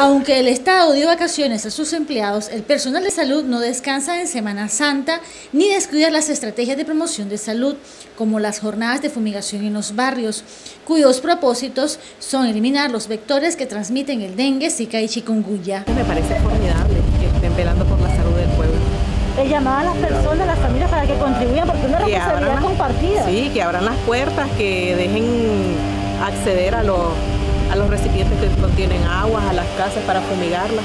Aunque el Estado dio vacaciones a sus empleados, el personal de salud no descansa en Semana Santa ni descuida las estrategias de promoción de salud, como las jornadas de fumigación en los barrios, cuyos propósitos son eliminar los vectores que transmiten el dengue, zika y chikungunya. Me parece formidable que estén velando por la salud del pueblo. Le llamaba a las personas, a las familias para que contribuyan, porque es una responsabilidad compartida. Sí, que abran las puertas, que dejen acceder a los que contienen aguas, a las casas para fumigarlas.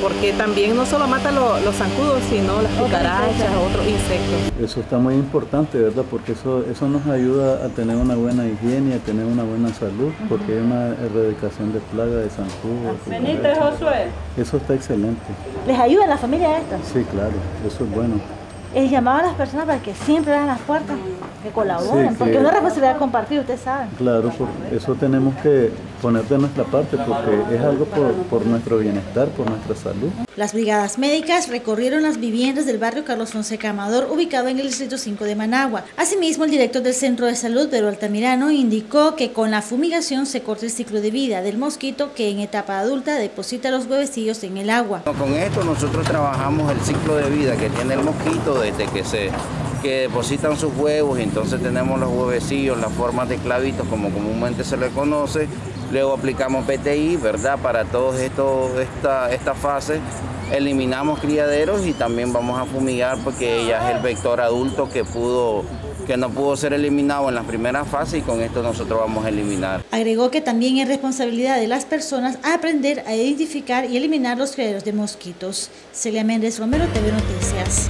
Porque también no solo mata los, zancudos, sino las cucarachas, otros insectos. Eso está muy importante, ¿verdad? Porque eso, eso nos ayuda a tener una buena higiene, a tener una buena salud, porque hay una erradicación de plaga de zancudos. Benito Josué. Eso está excelente. ¿Les ayuda a la familia esta? Sí, claro, eso es bueno. El llamado a las personas para que siempre abran las puertas, que colaboren, porque es una responsabilidad compartida, ustedes saben. Claro, por eso tenemos que poner de nuestra parte porque es algo por, nuestro bienestar, por nuestra salud. Las brigadas médicas recorrieron las viviendas del barrio Carlos Fonseca Amador, ubicado en el distrito 5 de Managua. Asimismo, el director del Centro de Salud, Pedro Altamirano, indicó que con la fumigación se corta el ciclo de vida del mosquito que en etapa adulta deposita los huevecillos en el agua. Con esto nosotros trabajamos el ciclo de vida que tiene el mosquito desde que se depositan sus huevos entonces tenemos los huevecillos, las formas de clavitos como comúnmente se le conoce, luego aplicamos PTI, ¿verdad? Para todos estos, esta, esta fase, eliminamos criaderos y también vamos a fumigar porque ella es el vector adulto que pudo que no pudo ser eliminado en la primera fase y con esto nosotros vamos a eliminar. Agregó que también es responsabilidad de las personas aprender a identificar y eliminar los criaderos de mosquitos. Celia Méndez Romero, TV Noticias.